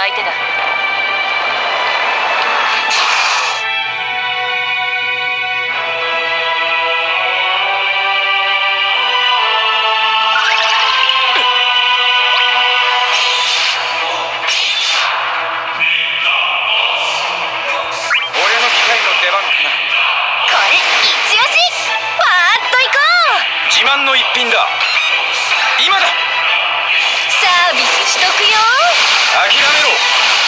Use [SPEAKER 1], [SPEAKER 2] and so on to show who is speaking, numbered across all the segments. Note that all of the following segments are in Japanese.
[SPEAKER 1] 相手だ。自慢の一品だ。今だ。
[SPEAKER 2] サービスしとくよ。
[SPEAKER 1] 諦めろ。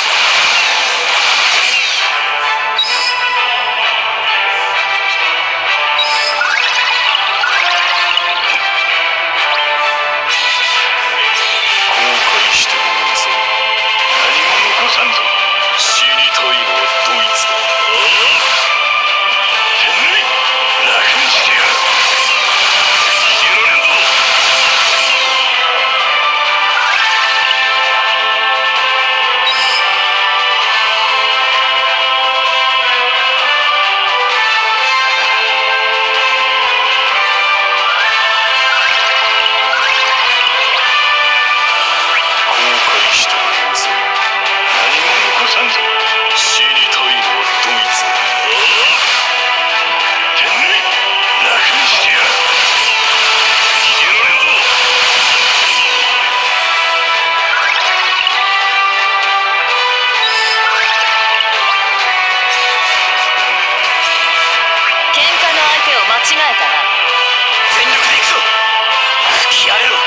[SPEAKER 3] してもいいぞ何も残さんぞ死にたいのドイツてめえ楽にしてやる逃げられんぞ
[SPEAKER 2] 喧嘩の相手を間違えたな。
[SPEAKER 1] 全力で行くぞ。吹き荒れ
[SPEAKER 2] ろ。